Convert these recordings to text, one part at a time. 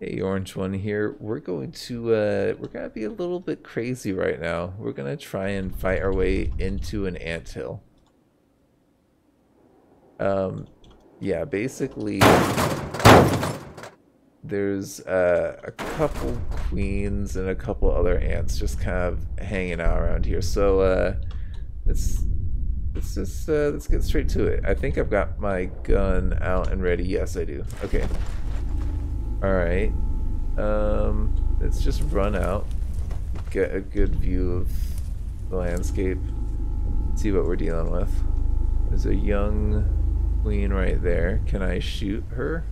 Hey, Orange One here. We're going to, uh, we're gonna be a little bit crazy right now. We're gonna try and fight our way into an anthill. Um, yeah, basically, there's uh, a couple queens and a couple other ants just kind of hanging out around here. So, uh, let's, let's just, uh, let's get straight to it. I think I've got my gun out and ready. Yes, I do. Okay. Alright. Um, let's just run out. Get a good view of the landscape. See what we're dealing with. There's a young queen right there. Can I shoot her?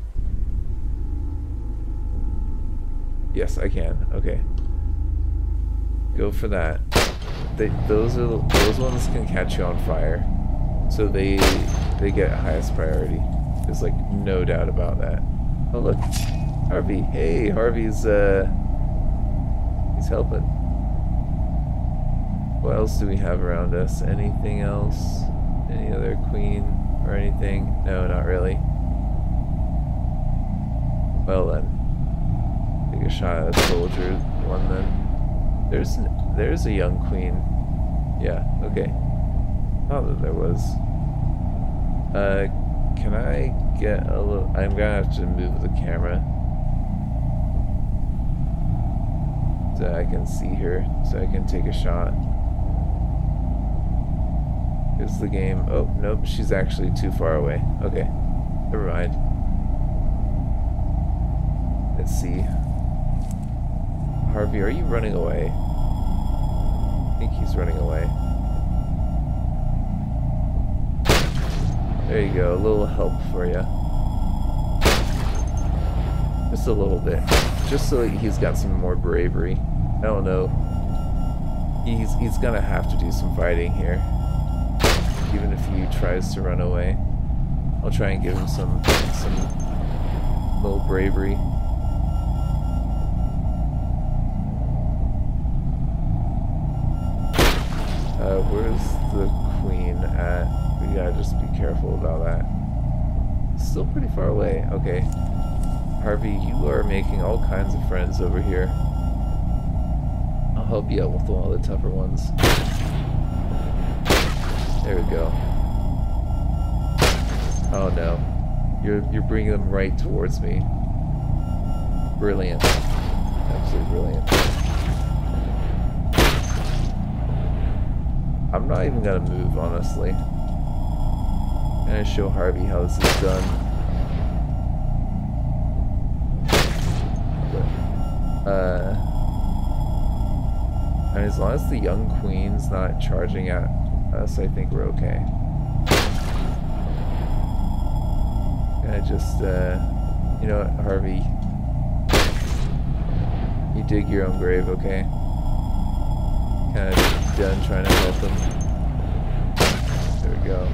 Yes, I can. Okay. Go for that. They, those are those ones can catch you on fire, so they they get highest priority. There's like no doubt about that. Oh look, Harvey. Hey, Harvey's, uh, he's helping. What else do we have around us? Anything else? Any other queen or anything? No, not really. Well then, take a shot at soldier one then. There's there's a young queen. Yeah, okay. Thought that there was. Uh, can I get a little? I'm gonna have to move the camera. So I can see her, so I can take a shot. Is the game... Oh, nope, she's actually too far away. Okay, never mind. Let's see. Harvey, are you running away? I think he's running away. There you go, a little help for you. Just a little bit. Just so he's got some more bravery. I don't know. He's he's gonna have to do some fighting here. Even if he tries to run away. I'll try and give him some some little bravery. Uh, where's the queen at? We gotta just be careful about that. Still pretty far away. Okay. Harvey, you are making all kinds of friends over here. I'll help you out with all the tougher ones. There we go. Oh no. You're, you're bringing them right towards me. Brilliant. Absolutely brilliant. I'm not even gonna move, honestly. I'm gonna show Harvey how this is done. Uh, and as long as the young queen's not charging at us, I think we're okay. Gonna just, uh, you know what, Harvey, you dig your own grave, okay? Kind of done trying to help him. There we go.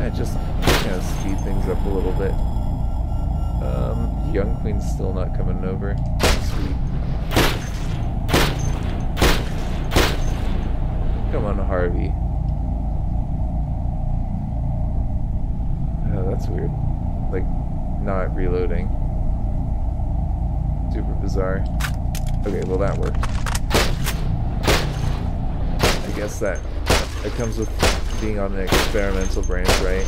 I just kind of speed things up a little bit. Um, young queen's still not coming over. Come on, Harvey. Oh, that's weird. Like, not reloading. Super bizarre. Okay, well that worked. I guess that it comes with being on an experimental branch, right?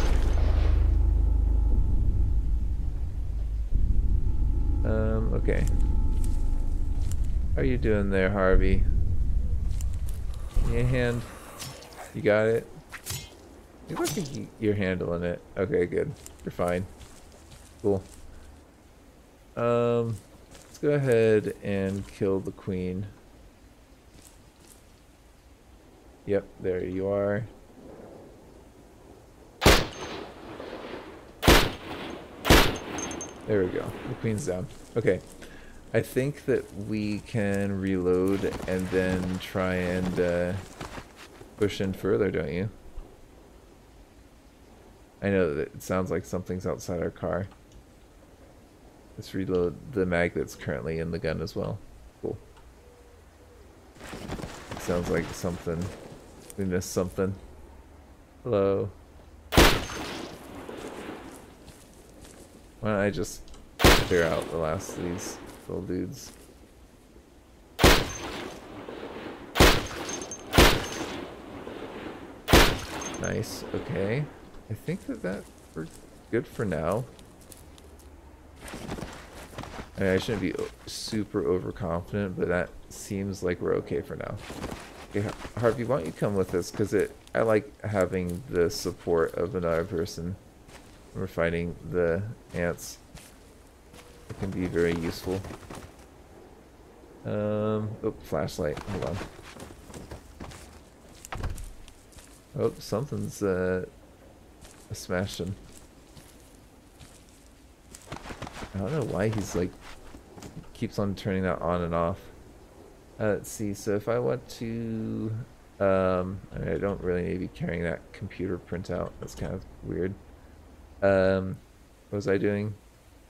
Um, okay. How are you doing there, Harvey? Your hand? You got it? You look like you're handling it. Okay, good. You're fine. Cool. Um, let's go ahead and kill the queen. Yep, there you are. There we go. The queen's down. Okay. I think that we can reload and then try and uh, push in further, don't you? I know that it sounds like something's outside our car. Let's reload the mag that's currently in the gun as well. Cool. Sounds like something. We missed something. Hello. Why don't I just clear out the last of these little dudes. Nice, okay. I think that that we're good for now. I, mean, I shouldn't be super overconfident, but that seems like we're okay for now. Okay, Harvey, why don't you come with us? Because it, I like having the support of another person. We're fighting the ants. Can be very useful. Um, oh, flashlight. Hold on. Oh, something's uh, smashing. I don't know why he's like keeps on turning that on and off. Uh, let's see. So if I want to, um, I don't really need to be carrying that computer printout. That's kind of weird. Um, what was I doing?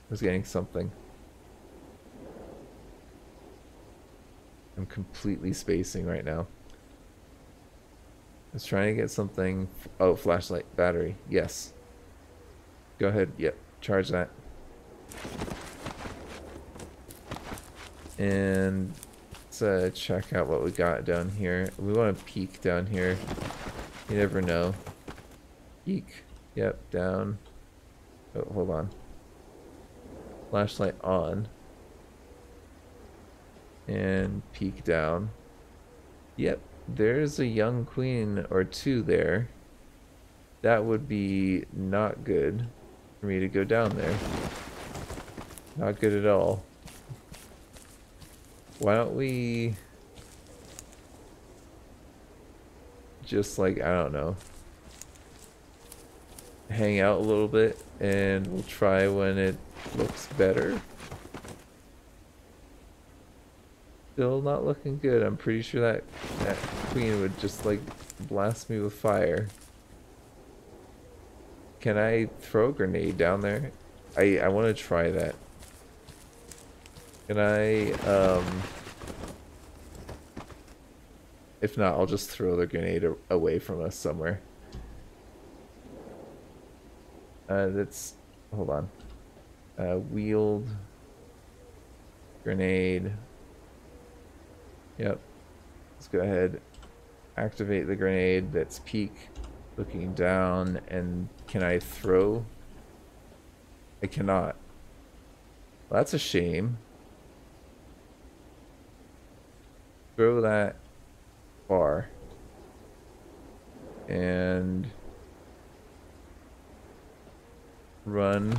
I was getting something. I'm completely spacing right now. I was trying to get something. Oh, flashlight, battery. Yes. Go ahead. Yep. Charge that. And let's uh, check out what we got down here. We want to peek down here. You never know. Peek. Yep, down. Oh, hold on. Flashlight on. And peek down. Yep, there's a young queen or two there. That would be not good for me to go down there. Not good at all. Why don't we... Just like, I don't know. Hang out a little bit and we'll try when it looks better. Still not looking good. I'm pretty sure that, that queen would just like blast me with fire. Can I throw a grenade down there? I, I want to try that. Can I, um... If not, I'll just throw the grenade away from us somewhere. Uh, that's... Hold on. Uh, wield... Grenade. Yep. Let's go ahead. Activate the grenade that's peak. Looking down. And can I throw? I cannot. Well, that's a shame. throw that far. And run.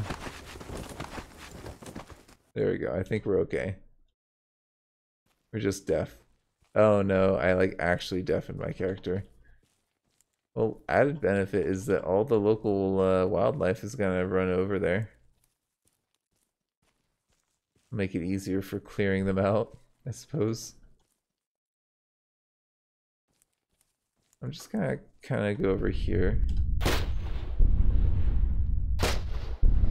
There we go. I think we're okay. We're just deaf. Oh no, I like actually deafened my character. Well, added benefit is that all the local uh, wildlife is gonna run over there. Make it easier for clearing them out, I suppose. I'm just gonna kind of go over here.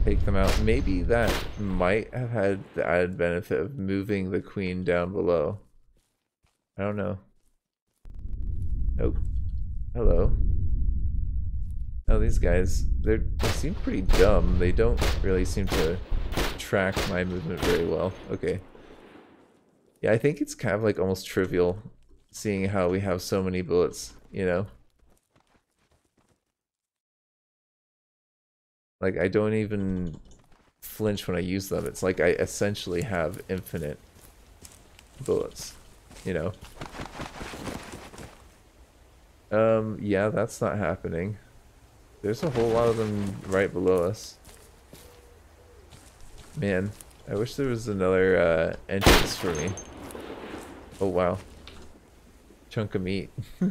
Take them out. Maybe that might have had the added benefit of moving the queen down below. I don't know. Nope. Hello. Oh, these guys, they seem pretty dumb. They don't really seem to track my movement very well. Okay. Yeah, I think it's kind of like almost trivial seeing how we have so many bullets you know? Like, I don't even flinch when I use them. It's like I essentially have infinite bullets, you know? Um, yeah, that's not happening. There's a whole lot of them right below us. Man, I wish there was another uh, entrance for me. Oh, wow. Chunk of meat.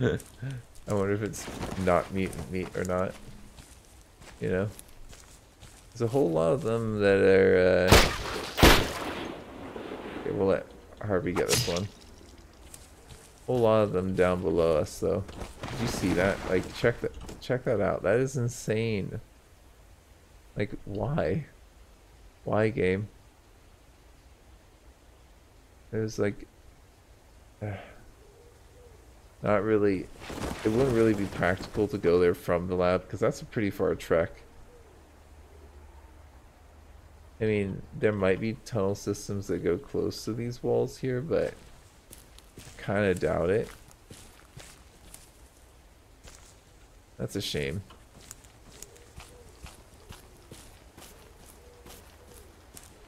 I wonder if it's not meat meat or not. You know? There's a whole lot of them that are, uh... Okay, we'll let Harvey get this one. A whole lot of them down below us, though. Did you see that? Like, check that, check that out. That is insane. Like, why? Why, game? There's like... Uh, not really, it wouldn't really be practical to go there from the lab because that's a pretty far trek. I mean, there might be tunnel systems that go close to these walls here, but kind of doubt it. That's a shame.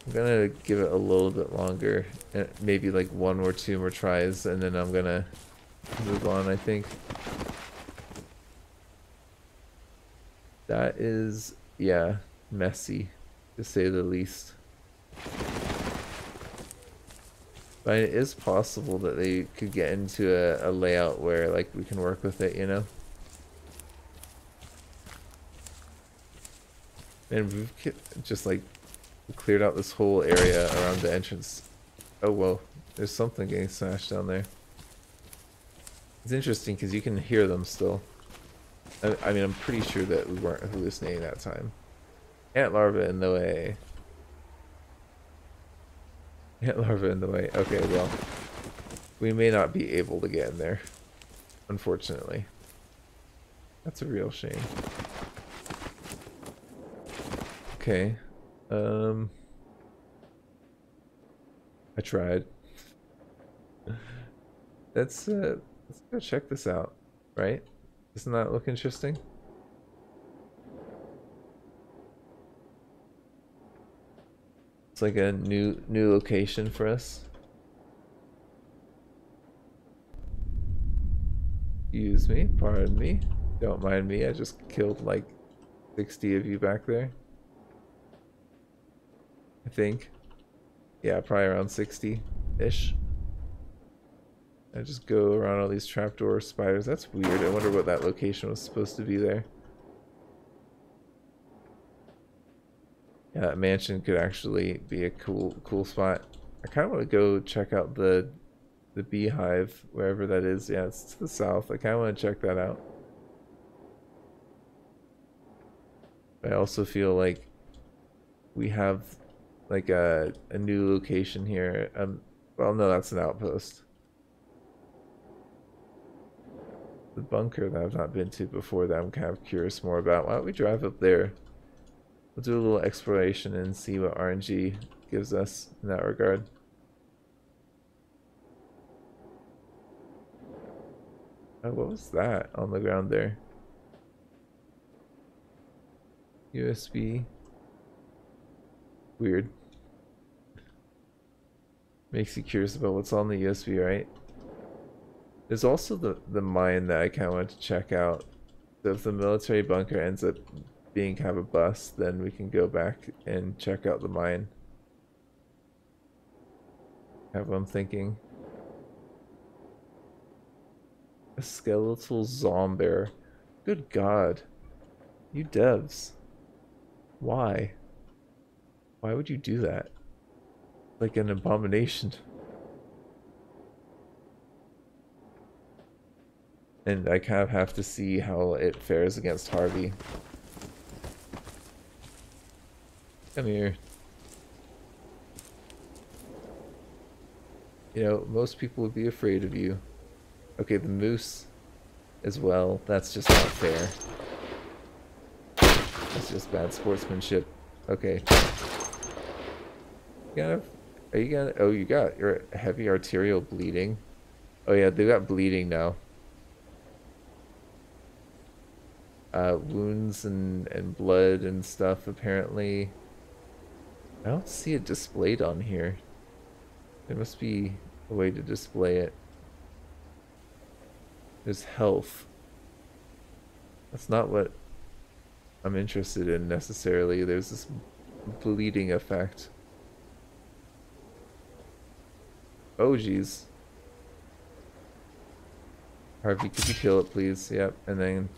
I'm gonna give it a little bit longer, maybe like one or two more tries, and then I'm gonna move on, I think. That is, yeah, messy, to say the least. But it is possible that they could get into a, a layout where, like, we can work with it, you know? And we've just, like, cleared out this whole area around the entrance. Oh, well, there's something getting smashed down there. It's interesting because you can hear them still. I, I, mean, I'm pretty sure that we weren't hallucinating that time. Ant larva in the way. Ant larva in the way. Okay, well, we may not be able to get in there, unfortunately. That's a real shame. Okay. Um, I tried. Let's uh, let's go check this out, right? Doesn't that look interesting? It's like a new new location for us. Excuse me, pardon me. Don't mind me, I just killed like 60 of you back there. I think. Yeah, probably around 60-ish. I just go around all these trapdoor spiders. That's weird. I wonder what that location was supposed to be there. Yeah, that mansion could actually be a cool cool spot. I kind of want to go check out the the beehive, wherever that is. Yeah, it's to the south. I kind of want to check that out. I also feel like we have like a, a new location here. Um, well, no, that's an outpost. The bunker that I've not been to before that I'm kind of curious more about. Why don't we drive up there? We'll do a little exploration and see what RNG gives us in that regard. Oh, what was that on the ground there? USB. Weird. Makes you curious about what's on the USB, right? There's also the, the mine that I kind of want to check out. So if the military bunker ends up being kind of a bust, then we can go back and check out the mine. Have what I'm thinking. A skeletal zombie. Good god. You devs. Why? Why would you do that? like an abomination. And I kind of have to see how it fares against Harvey. Come here. You know, most people would be afraid of you. Okay, the moose as well. That's just not fair. That's just bad sportsmanship. Okay. Kind of are you gonna? Oh, you got your heavy arterial bleeding. Oh yeah, they got bleeding now. Uh, wounds and and blood and stuff. Apparently, I don't see it displayed on here. There must be a way to display it. There's health. That's not what I'm interested in necessarily. There's this bleeding effect. Oh, jeez. Harvey, could you kill it, please? Yep, and then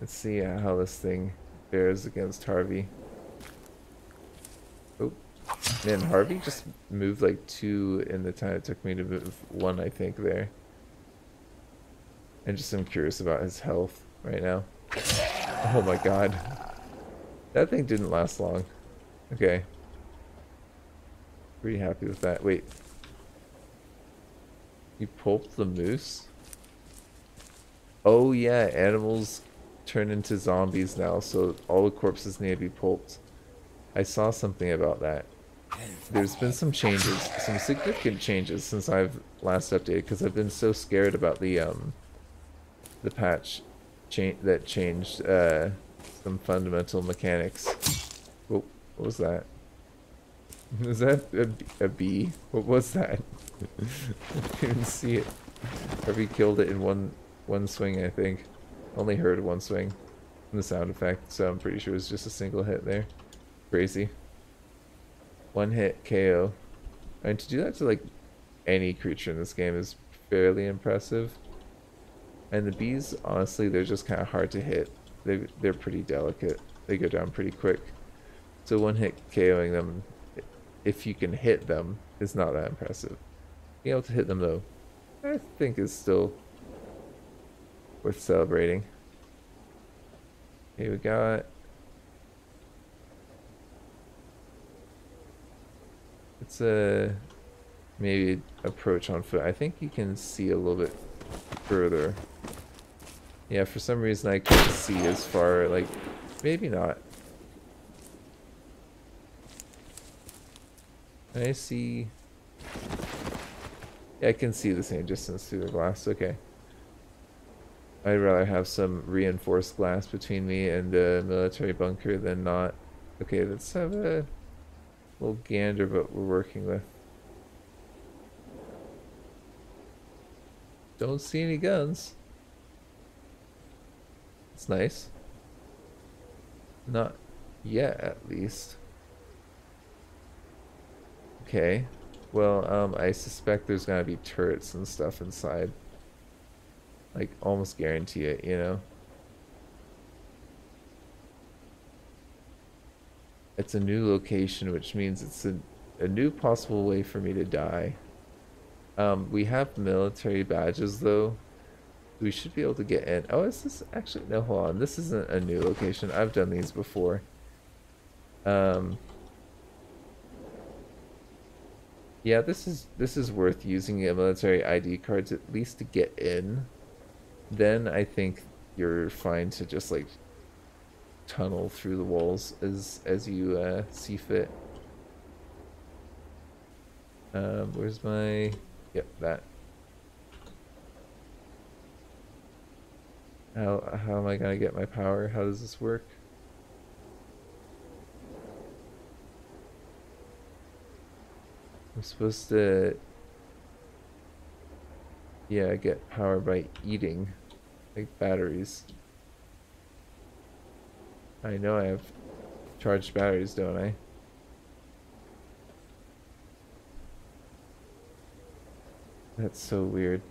let's see uh, how this thing fares against Harvey. Oh, man, Harvey just moved like two in the time it took me to move one, I think, there. And just I'm curious about his health right now. Oh my god. That thing didn't last long. Okay. Pretty happy with that. Wait, you pulped the moose? Oh yeah, animals turn into zombies now, so all the corpses need to be pulped. I saw something about that. There's been some changes, some significant changes since I've last updated because I've been so scared about the um the patch cha that changed uh some fundamental mechanics. Oh, what was that? Was that a, a bee? What was that? I didn't see it. Harvey killed it in one one swing, I think. Only heard one swing in the sound effect, so I'm pretty sure it was just a single hit there. Crazy. One hit KO. And to do that to like any creature in this game is fairly impressive. And the bees, honestly, they're just kind of hard to hit. They, they're pretty delicate. They go down pretty quick. So one hit KOing them, if you can hit them, is not that impressive. Being able to hit them though, I think is still worth celebrating. Okay, we got it's a maybe approach on foot. I think you can see a little bit further. Yeah, for some reason I couldn't see as far, like, maybe not. I see... Yeah, I can see the same distance through the glass, okay. I'd rather have some reinforced glass between me and a military bunker than not. Okay, let's have a little gander what we're working with. Don't see any guns. It's nice. Not yet, at least. Okay. Well, um, I suspect there's gonna be turrets and stuff inside. Like, almost guarantee it, you know? It's a new location, which means it's a, a new possible way for me to die. Um, we have military badges, though. We should be able to get in. Oh, is this actually... No, hold on. This isn't a new location. I've done these before. Um... Yeah, this is this is worth using a military ID cards at least to get in. Then I think you're fine to just like tunnel through the walls as as you uh, see fit. Um, where's my... Yep, that. How, how am I gonna get my power? How does this work? I'm supposed to... Yeah, get power by eating. Like batteries. I know I have charged batteries, don't I? That's so weird.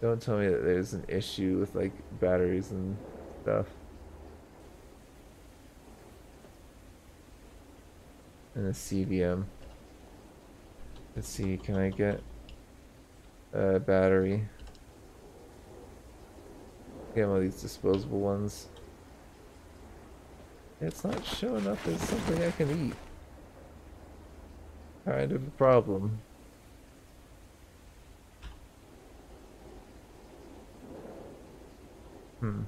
Don't tell me that there's an issue with like batteries and stuff. And a CBM. Let's see, can I get a battery? Get one of these disposable ones. It's not showing up as something I can eat. Kind of a problem. Hmm.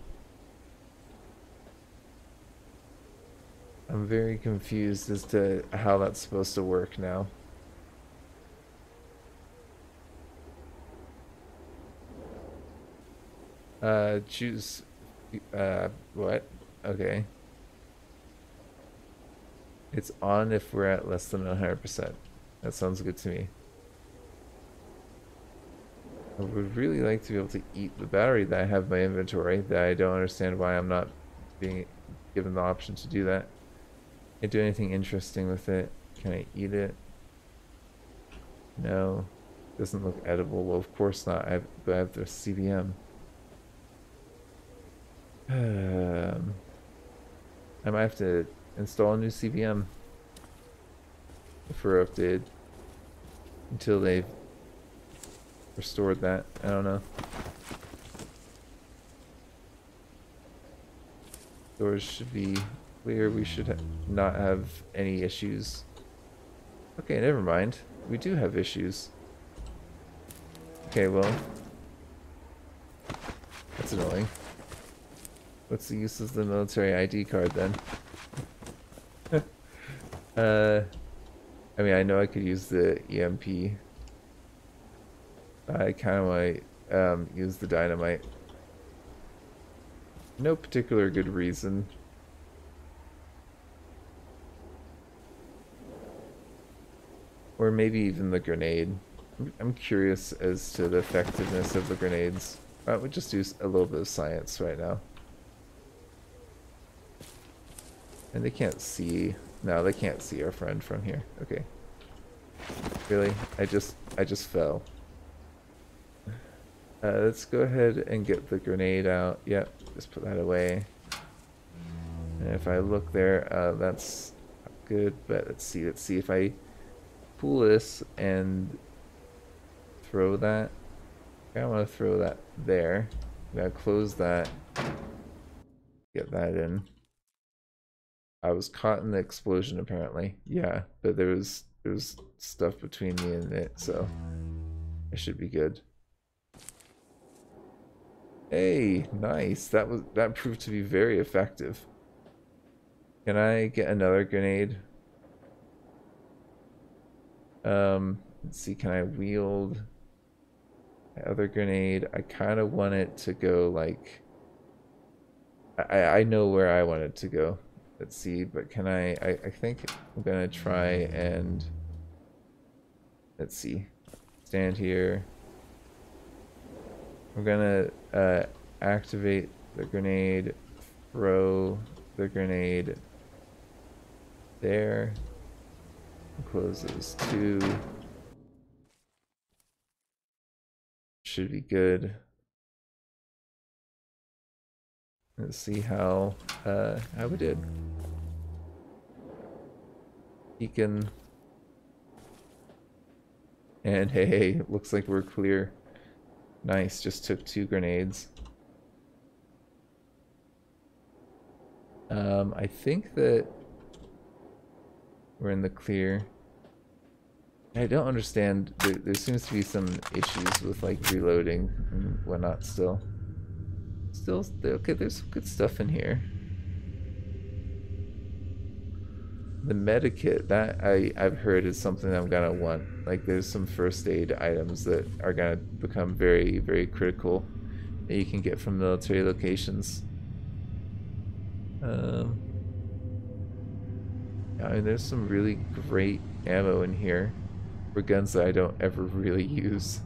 I'm very confused as to how that's supposed to work now. Uh, choose, uh, what? Okay. It's on if we're at less than 100%. That sounds good to me. I would really like to be able to eat the battery that I have in my inventory that I don't understand why I'm not being given the option to do that. Can I do anything interesting with it? Can I eat it? No. Doesn't look edible. Well, of course not. I have, but I have the CBM. Um, I might have to install a new CBM for update until they've restored that. I don't know. Doors should be clear. We should ha not have any issues. Okay, never mind. We do have issues. Okay, well. That's annoying. What's the use of the military ID card then? uh, I mean, I know I could use the EMP. I kind of might um, use the dynamite. No particular good reason. Or maybe even the grenade. I'm curious as to the effectiveness of the grenades. Why don't we just do a little bit of science right now? And they can't see. No, they can't see our friend from here. Okay. Really? I just I just fell. Uh, let's go ahead and get the grenade out. Yep, just put that away. And if I look there, uh, that's good. But let's see. Let's see if I pull this and throw that. I want to throw that there. Gonna close that. Get that in. I was caught in the explosion apparently. Yeah, but there was there was stuff between me and it, so it should be good. Hey, nice. That was that proved to be very effective. Can I get another grenade? Um, let's see, can I wield my other grenade? I kind of want it to go like I I know where I want it to go. Let's see, but can I, I, I think I'm gonna try and, let's see, stand here. I'm gonna uh, activate the grenade, throw the grenade there, close those two. Should be good. Let's see how uh, how we did. Beacon. And hey, looks like we're clear. Nice, just took two grenades. Um, I think that we're in the clear. I don't understand. There, there seems to be some issues with like reloading and whatnot still. Still, okay, there's some good stuff in here. The medikit, that I, I've heard is something I'm gonna want. Like there's some first aid items that are gonna become very, very critical that you can get from military locations. Um, I mean, there's some really great ammo in here for guns that I don't ever really use.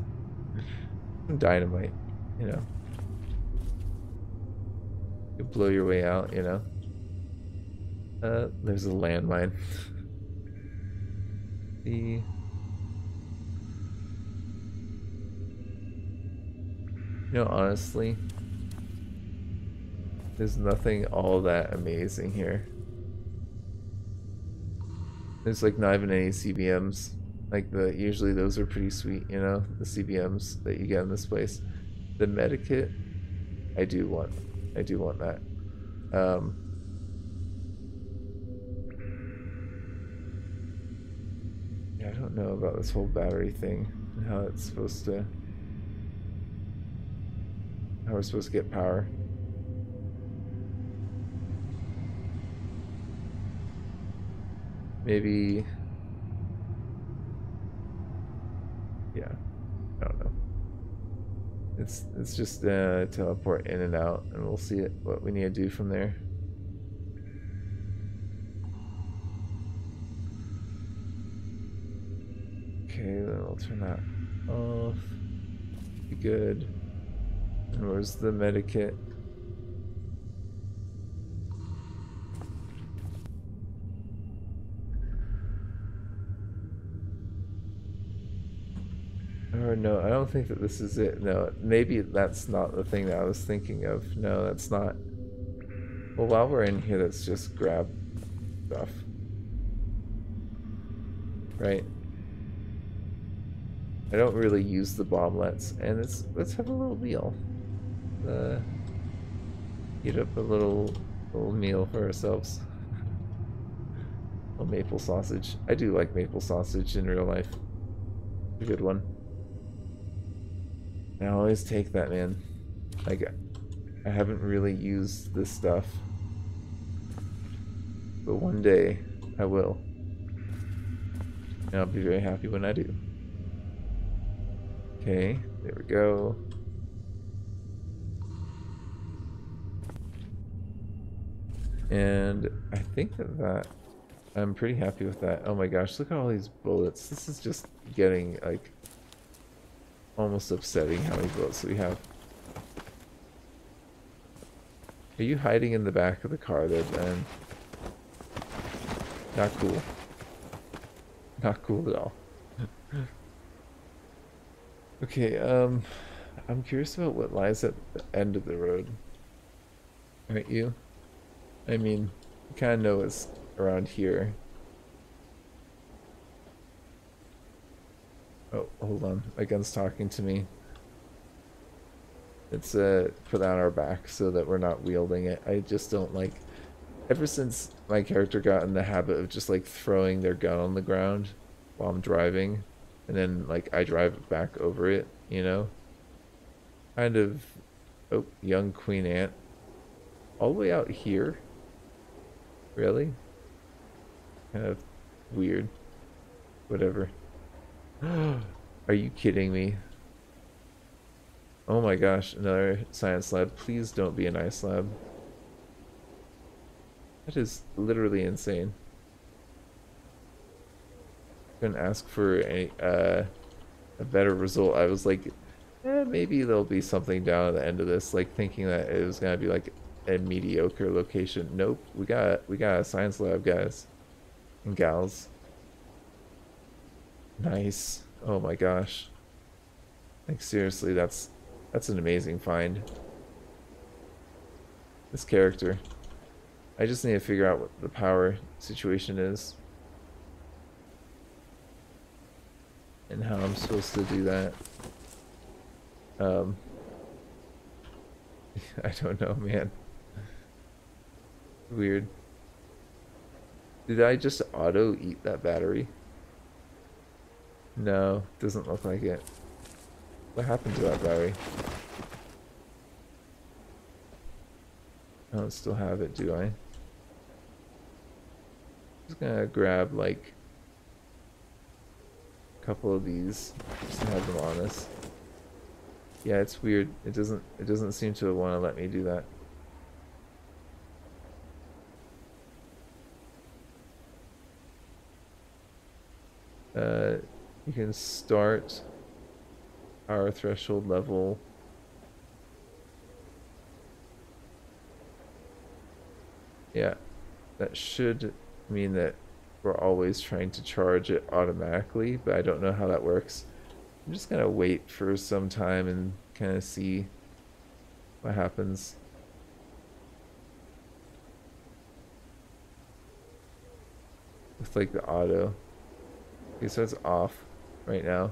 Dynamite, you know. You blow your way out, you know. Uh, there's a landmine. the you know, honestly, there's nothing all that amazing here. There's like not even any CBMs. Like the usually those are pretty sweet, you know, the CBMs that you get in this place. The medikit, I do want. I do want that. Um, know about this whole battery thing and how it's supposed to. How we're supposed to get power. Maybe. Yeah, I don't know. It's it's just uh, teleport in and out, and we'll see it, what we need to do from there. Okay, then I'll turn that off. Be good. Where's the medikit? Or no, I don't think that this is it. No, maybe that's not the thing that I was thinking of. No, that's not. Well, while we're in here, let's just grab stuff. Right? I don't really use the bomblets, and let's let's have a little meal. Uh, eat up a little little meal for ourselves. a maple sausage. I do like maple sausage in real life. A good one. I always take that, man. Like, I haven't really used this stuff. But one day, I will. And I'll be very happy when I do. Okay, there we go. And I think that that, I'm pretty happy with that. Oh my gosh, look at all these bullets. This is just getting, like, almost upsetting how many bullets we have. Are you hiding in the back of the car there, Ben? Not cool. Not cool at all. okay, um, I'm curious about what lies at the end of the road. Aren't you? I mean, you kind of know it's around here. Oh, hold on. My gun's talking to me. It's uh, put on our back so that we're not wielding it. I just don't like... Ever since my character got in the habit of just like throwing their gun on the ground while I'm driving, and then like I drive back over it, you know? Kind of... Oh, young queen ant. All the way out here? Really? Kind of weird. Whatever. Are you kidding me? Oh my gosh, another science lab. Please don't be an ice lab. That is literally insane. Couldn't ask for a, uh, a better result. I was like, eh, maybe there'll be something down at the end of this, like thinking that it was gonna be like a mediocre location. Nope, we got we got a science lab, guys and gals. Nice. Oh my gosh. Like seriously, that's that's an amazing find. This character. I just need to figure out what the power situation is. And how I'm supposed to do that. Um, I don't know, man. Weird. Did I just auto eat that battery? No, doesn't look like it. What happened to that battery? I don't still have it, do I? Just gonna grab like couple of these just to have them on us. Yeah, it's weird. It doesn't it doesn't seem to want to let me do that. Uh, you can start our threshold level yeah that should mean that we're always trying to charge it automatically but I don't know how that works I'm just gonna wait for some time and kind of see what happens with like the auto Okay, so it's off right now.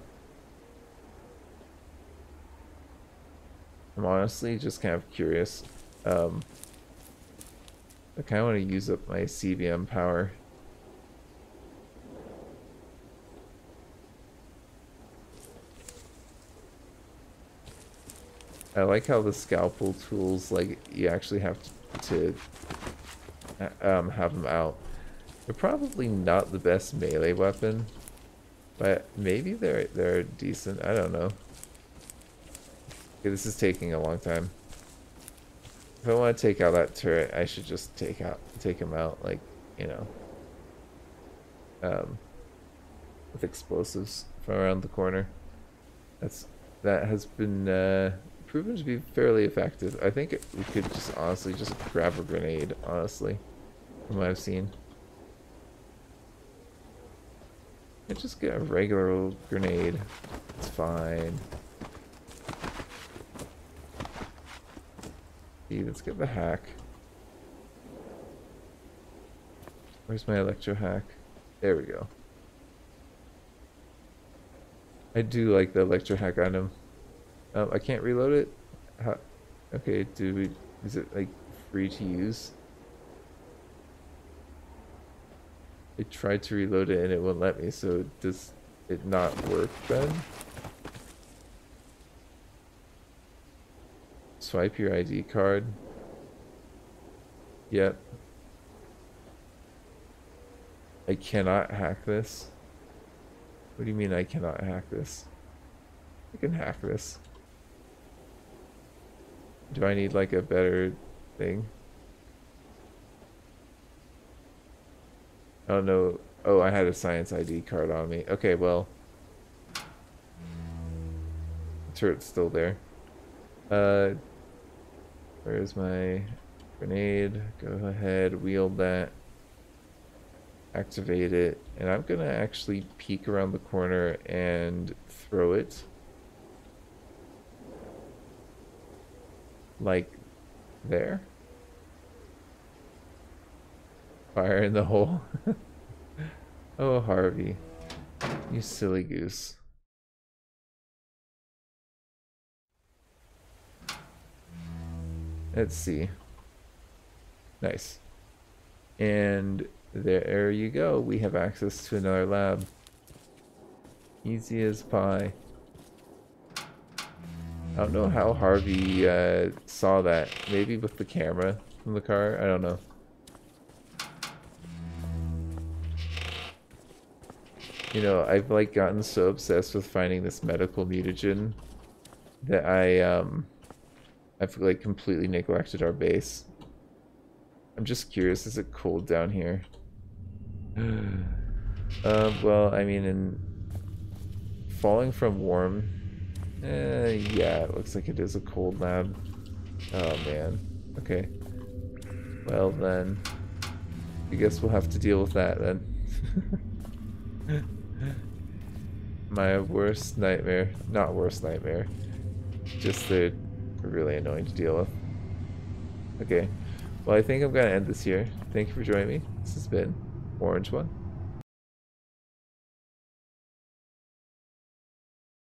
I'm honestly just kind of curious. Um, I kind of want to use up my CBM power. I like how the scalpel tools, like, you actually have to, to um, have them out. They're probably not the best melee weapon, but maybe they're they're decent. I don't know. Okay, this is taking a long time. If I want to take out that turret, I should just take out take him out, like you know, um, with explosives from around the corner. That's that has been uh, proven to be fairly effective. I think we could just honestly just grab a grenade, honestly, from what I've seen. I just get a regular old grenade. It's fine. See, let's get the hack. Where's my electro hack? There we go. I do like the electro hack item. Um, I can't reload it. How, okay, do we? Is it like free to use? I tried to reload it and it won't let me, so does it not work then? Swipe your ID card. Yep. I cannot hack this. What do you mean I cannot hack this? I can hack this. Do I need like a better thing? Oh no. Oh, I had a science ID card on me. Okay, well. The turret's still there. Uh, where's my grenade? Go ahead, wield that. Activate it. And I'm gonna actually peek around the corner and throw it. Like there. Fire in the hole. oh, Harvey. You silly goose. Let's see. Nice. And there you go. We have access to another lab. Easy as pie. I don't know how Harvey uh, saw that. Maybe with the camera from the car? I don't know. You know, I've like gotten so obsessed with finding this medical mutagen that I um I've like completely neglected our base. I'm just curious, is it cold down here? uh, well, I mean, in falling from warm, eh, yeah, it looks like it is a cold lab. Oh man. Okay. Well then, I guess we'll have to deal with that then. My worst nightmare. Not worst nightmare. Just they're really annoying to deal with. Okay. Well, I think I'm going to end this here. Thank you for joining me. This has been Orange One.